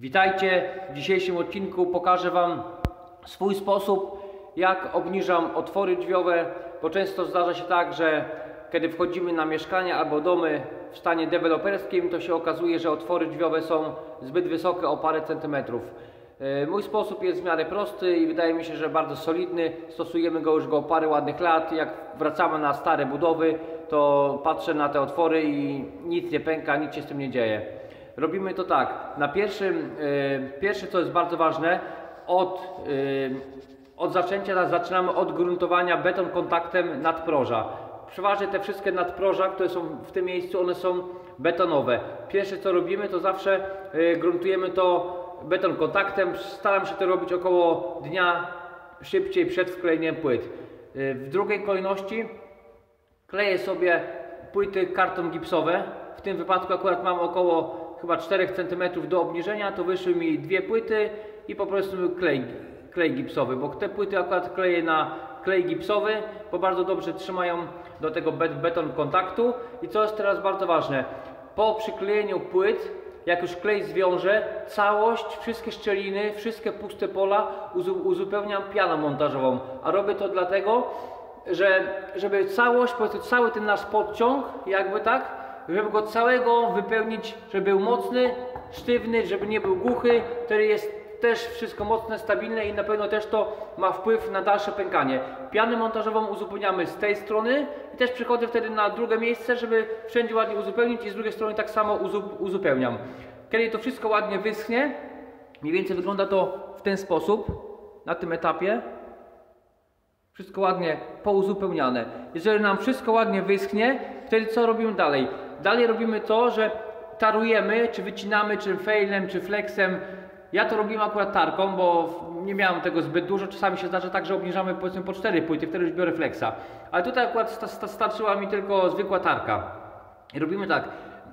Witajcie. W dzisiejszym odcinku pokażę Wam swój sposób, jak obniżam otwory drzwiowe, bo często zdarza się tak, że kiedy wchodzimy na mieszkania albo domy w stanie deweloperskim, to się okazuje, że otwory drzwiowe są zbyt wysokie o parę centymetrów. E, Mój sposób jest w miarę prosty i wydaje mi się, że bardzo solidny. Stosujemy go już go parę ładnych lat. Jak wracamy na stare budowy, to patrzę na te otwory i nic nie pęka, nic się z tym nie dzieje. Robimy to tak. Na pierwszym, e, pierwsze co jest bardzo ważne, od, e, od zaczęcia zaczynamy od gruntowania beton kontaktem nadproża. Przeważnie te wszystkie nadproża, które są w tym miejscu, one są betonowe. Pierwsze co robimy, to zawsze e, gruntujemy to beton kontaktem. Staram się to robić około dnia szybciej przed wklejeniem płyt. W drugiej kolejności kleję sobie płyty karton gipsowe. W tym wypadku akurat mam około chyba 4 cm do obniżenia, to wyszły mi dwie płyty i po prostu klej, klej gipsowy, bo te płyty akurat kleję na klej gipsowy, bo bardzo dobrze trzymają do tego bet- beton kontaktu. I co jest teraz bardzo ważne, po przyklejeniu płyt, jak już klej zwiąże, całość, wszystkie szczeliny, wszystkie puste pola uzu- uzupełniam pianą montażową, a robię to dlatego, że żeby całość, powiedzmy cały ten nasz podciąg, jakby tak, żeby go całego wypełnić, żeby był mocny, sztywny, żeby nie był głuchy, wtedy jest też wszystko mocne, stabilne i na pewno też to ma wpływ na dalsze pękanie. Pianę montażową uzupełniamy z tej strony i też przychodzę wtedy na drugie miejsce, żeby wszędzie ładnie uzupełnić i z drugiej strony tak samo uzu uzupełniam. Kiedy to wszystko ładnie wyschnie, mniej więcej wygląda to w ten sposób na tym etapie. Wszystko ładnie pouzupełniane. Jeżeli nam wszystko ładnie wyschnie, wtedy co robimy dalej? Dalej robimy to, że tarujemy, czy wycinamy, czy failem, czy flexem. Ja to robiłem akurat tarką, bo nie miałem tego zbyt dużo. Czasami się zdarza tak, że obniżamy powiedzmy po 4 płyty, wtedy już biorę flexa. Ale tutaj akurat sta- sta- starczyła mi tylko zwykła tarka. I robimy tak.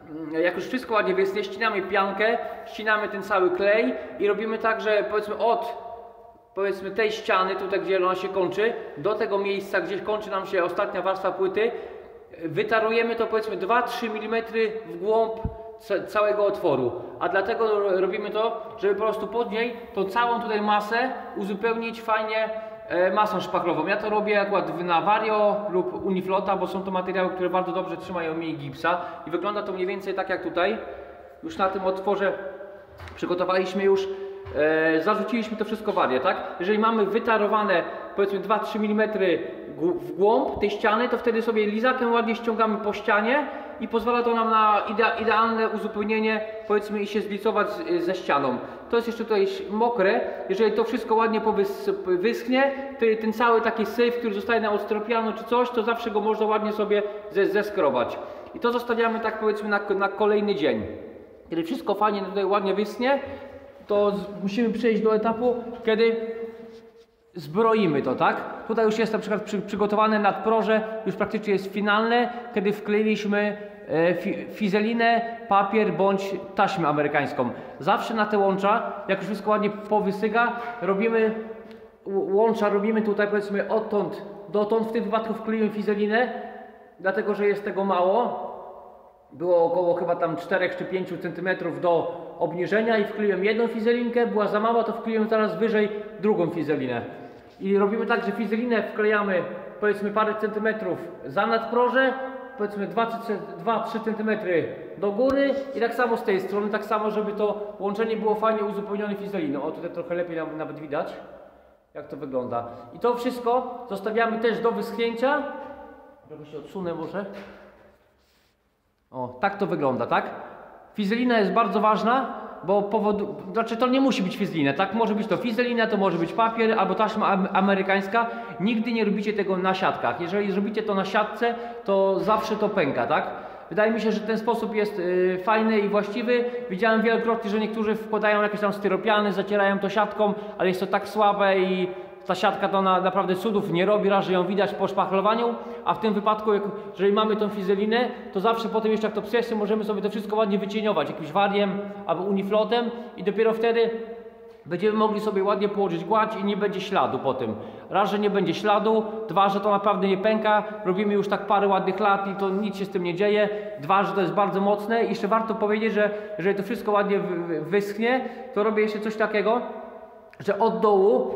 mm, Jak już wszystko ładnie wyschnie, ścinamy piankę, ścinamy ten cały klej i robimy tak, że powiedzmy od powiedzmy tej ściany, tutaj gdzie ona się kończy, do tego miejsca, gdzie kończy nam się ostatnia warstwa płyty, wytarujemy to powiedzmy 2-3 mm w głąb ca- całego otworu. A dlatego ro- robimy to, żeby po prostu pod niej tą całą tutaj masę uzupełnić fajnie e, masą szpachlową. Ja to robię akurat na Vario lub Uniflota, bo są to materiały, które bardzo dobrze trzymają mi gipsa i wygląda to mniej więcej tak jak tutaj. Już na tym otworze przygotowaliśmy już E, zarzuciliśmy to wszystko warię, tak? Jeżeli mamy wytarowane powiedzmy 2-3 mm w głąb tej ściany, to wtedy sobie lizakiem ładnie ściągamy po ścianie i pozwala to nam na idea, idealne uzupełnienie powiedzmy i się zlicować ze ścianą. To jest jeszcze tutaj mokre, jeżeli to wszystko ładnie wyschnie, to ten cały taki syf, który zostaje nam od stropianu czy coś, to zawsze go można ładnie sobie ze, zeskrobać. I to zostawiamy tak powiedzmy na, na kolejny dzień. Kiedy wszystko fajnie tutaj ładnie wyschnie, to musimy przejść do etapu, kiedy zbroimy to, tak? Tutaj już jest na przykład przy, przygotowane nadproże, już praktycznie jest finalne, kiedy wkleiliśmy e, fi, fizelinę, papier bądź taśmę amerykańską. Zawsze na te łącza, jak już wszystko ładnie powysyga, robimy łącza, robimy tutaj powiedzmy odtąd dotąd, w tym wypadku wkleiłem fizelinę, dlatego że jest tego mało, było około chyba tam 4 czy 5 cm do obniżenia i wkleiłem jedną fizelinkę, była za mała, to wkleiłem zaraz wyżej drugą fizelinę. I robimy tak, że fizelinę wklejamy powiedzmy parę centymetrów za nadproże, powiedzmy 2-3 cm do góry i tak samo z tej strony, tak samo, żeby to łączenie było fajnie uzupełnione fizeliną. O tutaj trochę lepiej nam nawet widać, jak to wygląda. I to wszystko zostawiamy też do wyschnięcia. Trochę się odsunę może. O, tak to wygląda, tak? Fizelina jest bardzo ważna, bo powodu, znaczy to nie musi być fizelina, tak? Może być to fizelina, to może być papier albo taśma am- amerykańska. Nigdy nie robicie tego na siatkach. Jeżeli zrobicie to na siatce, to zawsze to pęka, tak? Wydaje mi się, że ten sposób jest y, fajny i właściwy. Widziałem wielokrotnie, że niektórzy wkładają jakieś tam styropiany, zacierają to siatką, ale jest to tak słabe i ta siatka to na, naprawdę cudów nie robi, raz, że ją widać po szpachlowaniu, a w tym wypadku, jak, jeżeli mamy tą fizelinę, to zawsze potem jeszcze jak to przejście, możemy sobie to wszystko ładnie wycieniować, jakimś wariem albo uniflotem i dopiero wtedy będziemy mogli sobie ładnie położyć gładź i nie będzie śladu po tym. Raz, że nie będzie śladu, dwa, że to naprawdę nie pęka, robimy już tak parę ładnych lat i to nic się z tym nie dzieje, dwa, że to jest bardzo mocne i jeszcze warto powiedzieć, że jeżeli to wszystko ładnie wy- wy- wyschnie, to robię jeszcze coś takiego, że od dołu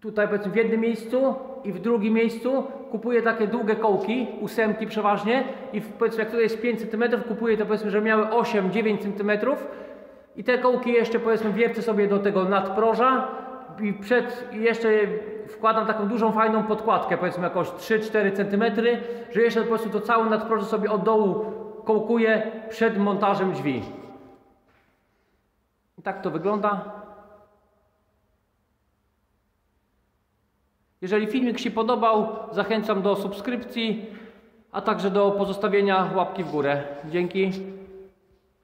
tutaj powiedzmy w jednym miejscu i w drugim miejscu kupuję takie długie kołki, ósemki przeważnie i powiedzmy jak tutaj jest 5 cm, kupuję to powiedzmy, że miały 8-9 cm i te kołki jeszcze powiedzmy wiercę sobie do tego nadproża i przed jeszcze wkładam taką dużą fajną podkładkę powiedzmy jakoś 3-4 cm, że jeszcze po prostu to całe nadproże sobie od dołu kołkuję przed montażem drzwi. I tak to wygląda. Jeżeli filmik się podobał, zachęcam do subskrypcji, a także do pozostawienia łapki w górę. Dzięki.